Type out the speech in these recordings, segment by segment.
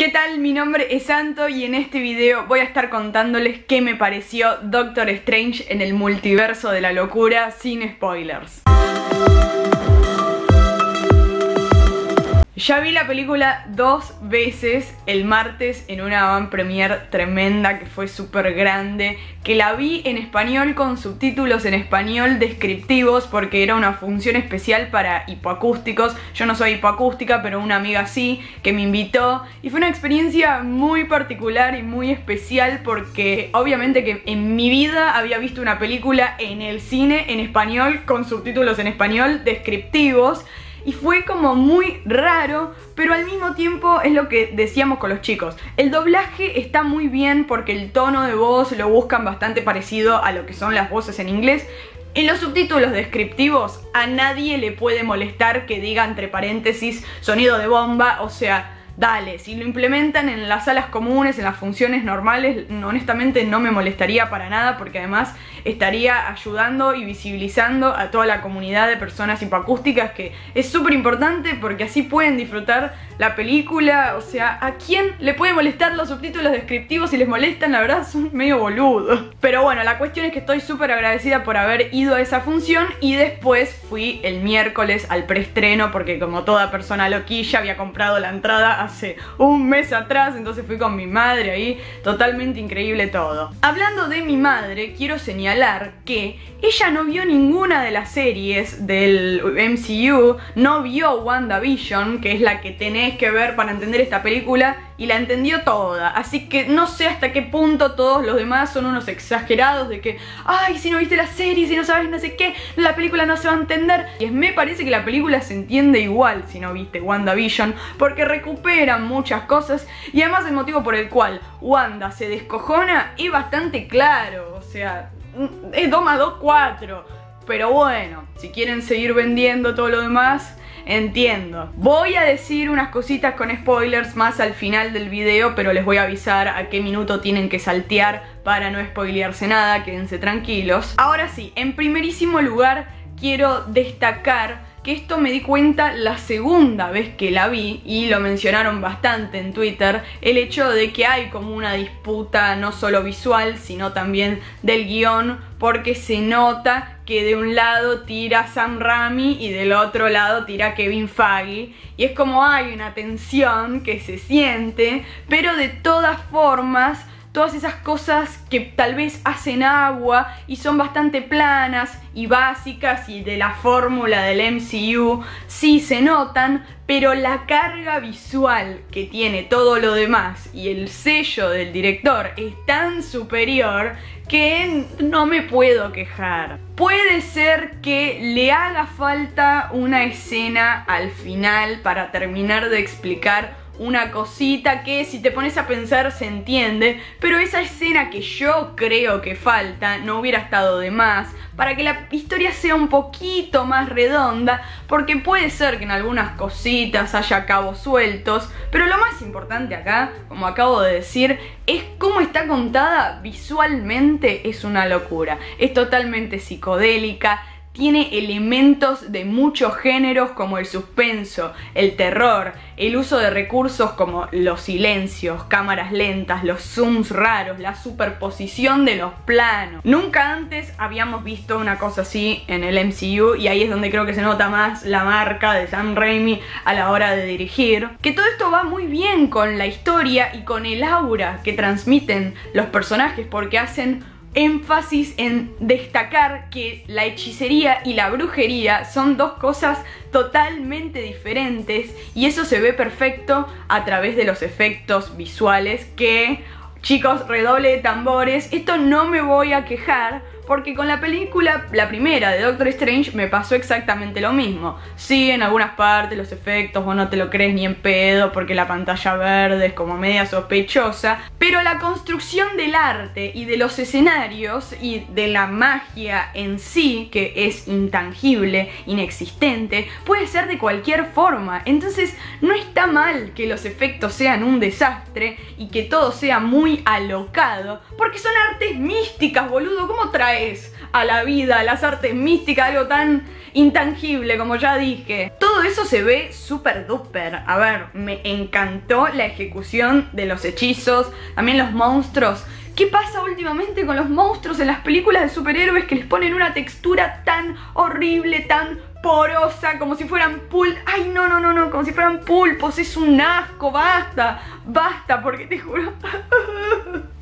¿Qué tal? Mi nombre es Santo y en este video voy a estar contándoles qué me pareció Doctor Strange en el multiverso de la locura sin spoilers. Ya vi la película dos veces el martes en una van premier tremenda que fue súper grande, que la vi en español con subtítulos en español descriptivos porque era una función especial para hipoacústicos. Yo no soy hipoacústica, pero una amiga sí, que me invitó y fue una experiencia muy particular y muy especial porque obviamente que en mi vida había visto una película en el cine en español con subtítulos en español descriptivos y fue como muy raro, pero al mismo tiempo es lo que decíamos con los chicos. El doblaje está muy bien porque el tono de voz lo buscan bastante parecido a lo que son las voces en inglés. En los subtítulos descriptivos a nadie le puede molestar que diga entre paréntesis sonido de bomba, o sea, dale, si lo implementan en las salas comunes, en las funciones normales, honestamente no me molestaría para nada porque además estaría ayudando y visibilizando a toda la comunidad de personas hipoacústicas que es súper importante porque así pueden disfrutar la película, o sea, ¿a quién le puede molestar los subtítulos descriptivos si les molestan? La verdad son medio boludos. Pero bueno, la cuestión es que estoy súper agradecida por haber ido a esa función y después fui el miércoles al preestreno porque como toda persona loquilla había comprado la entrada hace un mes atrás, entonces fui con mi madre ahí, totalmente increíble todo. Hablando de mi madre, quiero señalar que ella no vio ninguna de las series del MCU, no vio WandaVision, que es la que tenés que ver para entender esta película y la entendió toda. Así que no sé hasta qué punto todos los demás son unos exagerados de que, ay, si no viste la serie, si no sabes no sé qué, la película no se va a entender. Y me parece que la película se entiende igual si no viste WandaVision, porque recuperan muchas cosas y además el motivo por el cual Wanda se descojona es bastante claro. O sea, es 2 más 2, 4. Pero bueno, si quieren seguir vendiendo todo lo demás, entiendo. Voy a decir unas cositas con spoilers más al final del video, pero les voy a avisar a qué minuto tienen que saltear para no spoilearse nada, quédense tranquilos. Ahora sí, en primerísimo lugar quiero destacar que esto me di cuenta la segunda vez que la vi y lo mencionaron bastante en Twitter, el hecho de que hay como una disputa no solo visual, sino también del guion, porque se nota que de un lado tira Sam Raimi y del otro lado tira Kevin Feige y es como hay una tensión que se siente, pero de todas formas todas esas cosas que tal vez hacen agua y son bastante planas y básicas y de la fórmula del MCU sí se notan, pero la carga visual que tiene todo lo demás y el sello del director es tan superior que no me puedo quejar. Puede ser que le haga falta una escena al final para terminar de explicar una cosita que si te pones a pensar se entiende, pero esa escena que yo creo que falta no hubiera estado de más para que la historia sea un poquito más redonda, porque puede ser que en algunas cositas haya cabos sueltos, pero lo más importante acá, como acabo de decir, es cómo está contada visualmente, es una locura, es totalmente psicodélica, tiene elementos de muchos géneros como el suspenso, el terror, el uso de recursos como los silencios, cámaras lentas, los zooms raros, la superposición de los planos. Nunca antes habíamos visto una cosa así en el MCU y ahí es donde creo que se nota más la marca de Sam Raimi a la hora de dirigir. Que todo esto va muy bien con la historia y con el aura que transmiten los personajes porque hacen énfasis en destacar que la hechicería y la brujería son dos cosas totalmente diferentes y eso se ve perfecto a través de los efectos visuales que, chicos, redoble de tambores, esto no me voy a quejar porque con la película, la primera de Doctor Strange, me pasó exactamente lo mismo. Sí, en algunas partes los efectos vos no te lo crees ni en pedo porque la pantalla verde es como media sospechosa, pero la construcción del arte y de los escenarios y de la magia en sí, que es intangible, inexistente, puede ser de cualquier forma. Entonces no está mal que los efectos sean un desastre y que todo sea muy alocado, porque son artes místicas, boludo. ¿Cómo trae a la vida, a las artes místicas, algo tan intangible, como ya dije. Todo eso se ve súper duper. A ver, me encantó la ejecución de los hechizos, también los monstruos. ¿Qué pasa últimamente con los monstruos en las películas de superhéroes que les ponen una textura tan horrible, tan porosa, como si fueran pul... Ay, no, no, no, no, como si fueran pulpos, es un asco, basta, basta, porque te juro...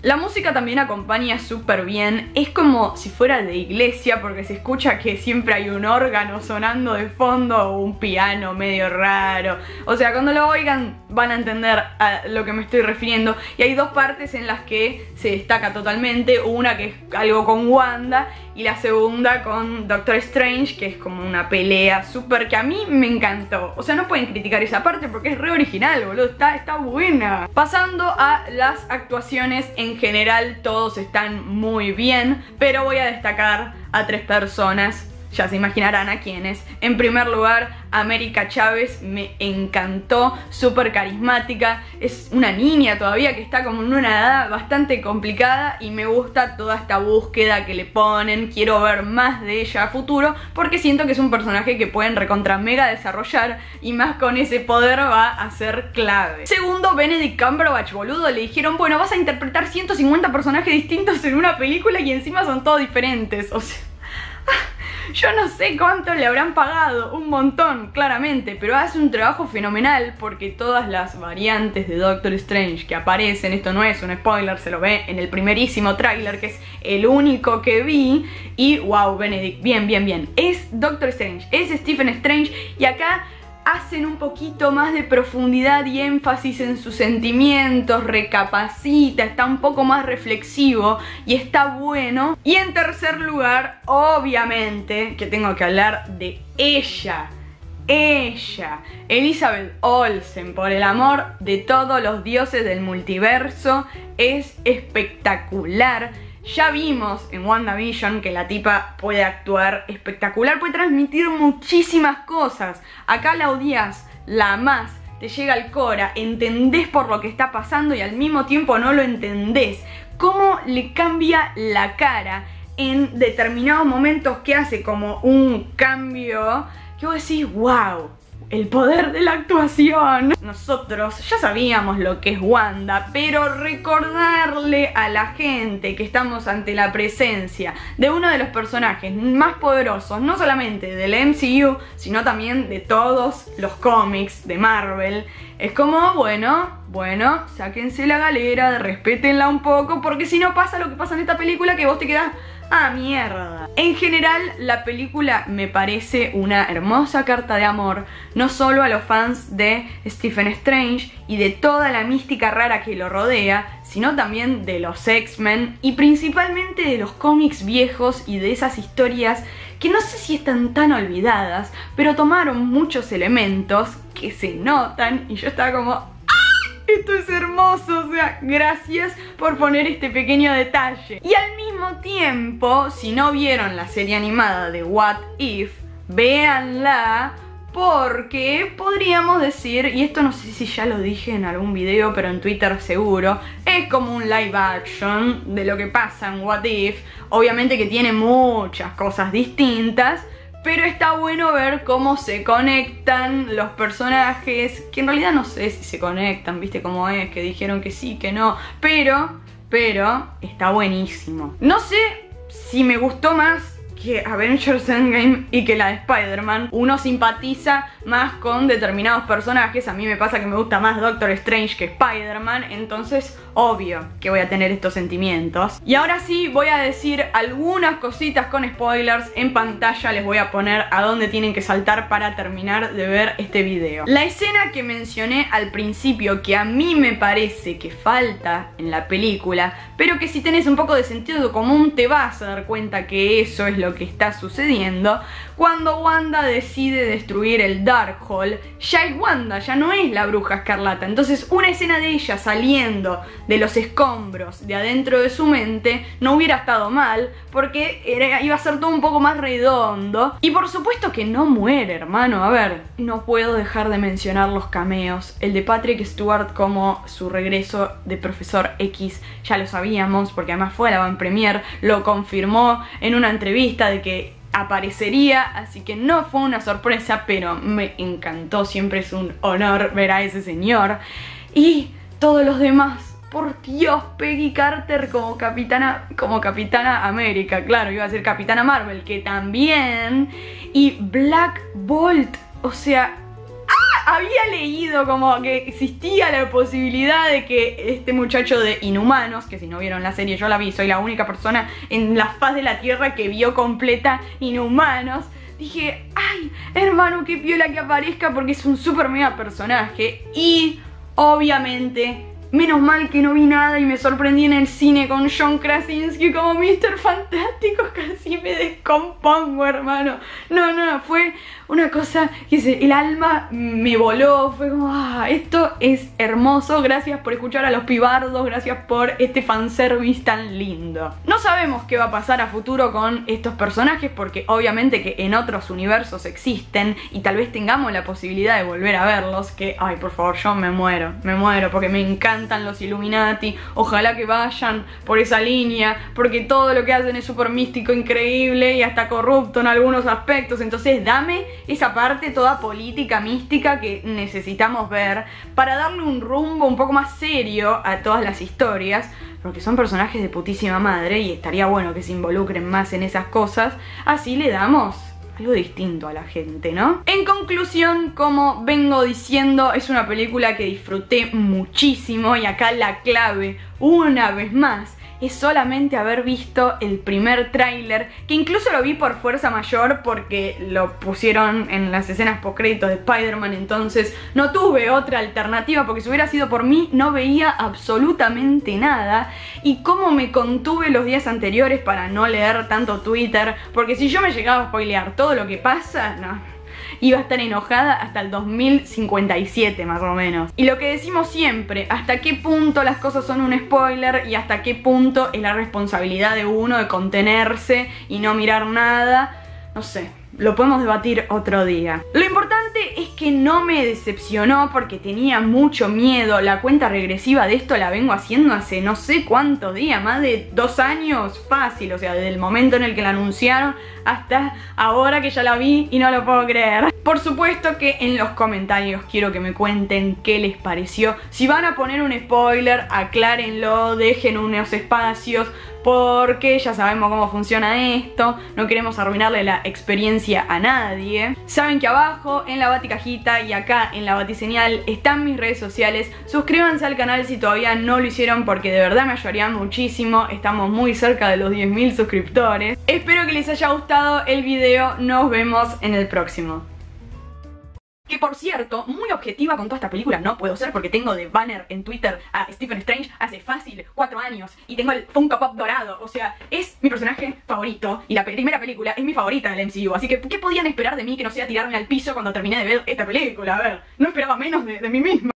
La música también acompaña súper bien, es como si fuera de iglesia porque se escucha que siempre hay un órgano sonando de fondo o un piano medio raro. O sea, cuando lo oigan van a entender a lo que me estoy refiriendo. Y hay dos partes en las que se destaca totalmente, una que es algo con Wanda y la segunda con Doctor Strange, que es como una pelea súper que a mí me encantó. O sea, no pueden criticar esa parte porque es re original, boludo, está, está buena. Pasando a las actuaciones en en general todos están muy bien, pero voy a destacar a tres personas ya se imaginarán a quiénes. En primer lugar, América Chávez me encantó, súper carismática, es una niña todavía que está como en una edad bastante complicada y me gusta toda esta búsqueda que le ponen, quiero ver más de ella a futuro porque siento que es un personaje que pueden recontra mega desarrollar y más con ese poder va a ser clave. Segundo, Benedict Cumberbatch, boludo, le dijeron, bueno, vas a interpretar 150 personajes distintos en una película y encima son todos diferentes, o sea... Yo no sé cuánto le habrán pagado, un montón, claramente, pero hace un trabajo fenomenal porque todas las variantes de Doctor Strange que aparecen, esto no es un spoiler, se lo ve en el primerísimo tráiler, que es el único que vi, y wow, Benedict, bien, bien, bien, es Doctor Strange, es Stephen Strange, y acá hacen un poquito más de profundidad y énfasis en sus sentimientos, recapacita, está un poco más reflexivo y está bueno. Y en tercer lugar, obviamente, que tengo que hablar de ella. Ella, Elizabeth Olsen, por el amor de todos los dioses del multiverso, es espectacular ya vimos en WandaVision que la tipa puede actuar espectacular, puede transmitir muchísimas cosas. Acá la odias, la amás, te llega al cora, entendés por lo que está pasando y al mismo tiempo no lo entendés. Cómo le cambia la cara en determinados momentos que hace como un cambio que vos decís, wow, el poder de la actuación. Nosotros ya sabíamos lo que es Wanda, pero recordarle a la gente que estamos ante la presencia de uno de los personajes más poderosos, no solamente del MCU, sino también de todos los cómics de Marvel, es como, bueno, bueno, sáquense la galera, respétenla un poco, porque si no pasa lo que pasa en esta película, que vos te quedás ¡Ah, mierda! En general, la película me parece una hermosa carta de amor, no solo a los fans de Stephen Strange y de toda la mística rara que lo rodea, sino también de los X-Men y principalmente de los cómics viejos y de esas historias que no sé si están tan olvidadas, pero tomaron muchos elementos que se notan y yo estaba como esto es hermoso, o sea, gracias por poner este pequeño detalle. Y al mismo tiempo, si no vieron la serie animada de What If, véanla porque podríamos decir, y esto no sé si ya lo dije en algún video, pero en Twitter seguro, es como un live action de lo que pasa en What If. Obviamente que tiene muchas cosas distintas, pero está bueno ver cómo se conectan los personajes, que en realidad no sé si se conectan, viste cómo es, que dijeron que sí, que no, pero, pero está buenísimo. No sé si me gustó más que Avengers Endgame y que la de Spider-Man, uno simpatiza más con determinados personajes. A mí me pasa que me gusta más Doctor Strange que Spider-Man, entonces obvio que voy a tener estos sentimientos. Y ahora sí voy a decir algunas cositas con spoilers en pantalla, les voy a poner a dónde tienen que saltar para terminar de ver este video. La escena que mencioné al principio, que a mí me parece que falta en la película, pero que si tenés un poco de sentido común te vas a dar cuenta que eso es lo que está sucediendo, cuando Wanda decide destruir el Darkhold, ya es Wanda, ya no es la bruja escarlata. Entonces una escena de ella saliendo de los escombros de adentro de su mente no hubiera estado mal, porque iba a ser todo un poco más redondo. Y por supuesto que no muere, hermano. A ver, no puedo dejar de mencionar los cameos. El de Patrick Stewart como su regreso de Profesor X, ya lo sabíamos, porque además fue a la Van Premier, lo confirmó en una entrevista de que aparecería, así que no fue una sorpresa, pero me encantó, siempre es un honor ver a ese señor. Y todos los demás por Dios, Peggy Carter como capitana, como capitana América, claro, iba a ser capitana Marvel, que también. Y Black Bolt, o sea, ¡ah! había leído como que existía la posibilidad de que este muchacho de Inhumanos, que si no vieron la serie yo la vi, soy la única persona en la faz de la Tierra que vio completa Inhumanos. Dije, ay, hermano, qué piola que aparezca porque es un super mega personaje. Y obviamente Menos mal que no vi nada y me sorprendí en el cine con John Krasinski como Mr. Fantástico. Casi me descompongo, hermano. No, no, fue una cosa que el alma me voló. Fue como, ah, esto es hermoso. Gracias por escuchar a los pibardos. Gracias por este fanservice tan lindo. No sabemos qué va a pasar a futuro con estos personajes porque obviamente que en otros universos existen y tal vez tengamos la posibilidad de volver a verlos. Que, ay, por favor, yo me muero, me muero porque me encanta los Illuminati, ojalá que vayan por esa línea, porque todo lo que hacen es súper místico, increíble y hasta corrupto en algunos aspectos, entonces dame esa parte toda política, mística que necesitamos ver para darle un rumbo un poco más serio a todas las historias, porque son personajes de putísima madre y estaría bueno que se involucren más en esas cosas, así le damos algo distinto a la gente, ¿no? En conclusión, como vengo diciendo, es una película que disfruté muchísimo y acá la clave, una vez más, es solamente haber visto el primer tráiler, que incluso lo vi por fuerza mayor porque lo pusieron en las escenas post créditos de Spider-Man, entonces no tuve otra alternativa porque si hubiera sido por mí no veía absolutamente nada. Y cómo me contuve los días anteriores para no leer tanto Twitter, porque si yo me llegaba a spoilear todo lo que pasa, no iba a estar enojada hasta el 2057 más o menos. Y lo que decimos siempre, hasta qué punto las cosas son un spoiler y hasta qué punto es la responsabilidad de uno de contenerse y no mirar nada, no sé, lo podemos debatir otro día. Lo importante es que no me decepcionó porque tenía mucho miedo. La cuenta regresiva de esto la vengo haciendo hace no sé cuántos días, más de dos años fácil. O sea, desde el momento en el que la anunciaron hasta ahora que ya la vi y no lo puedo creer. Por supuesto que en los comentarios quiero que me cuenten qué les pareció. Si van a poner un spoiler, aclárenlo, dejen unos espacios porque ya sabemos cómo funciona esto, no queremos arruinarle la experiencia a nadie. Saben que abajo en la baticajita y acá en la batiseñal están mis redes sociales. Suscríbanse al canal si todavía no lo hicieron porque de verdad me ayudarían muchísimo. Estamos muy cerca de los 10.000 suscriptores. Espero que les haya gustado el video. Nos vemos en el próximo. Por cierto, muy objetiva con toda esta película no puedo ser porque tengo de banner en Twitter a Stephen Strange hace fácil cuatro años y tengo el Funko Pop dorado. O sea, es mi personaje favorito y la primera película es mi favorita del MCU. Así que, ¿qué podían esperar de mí que no sea tirarme al piso cuando terminé de ver esta película? A ver, no esperaba menos de, de mí misma.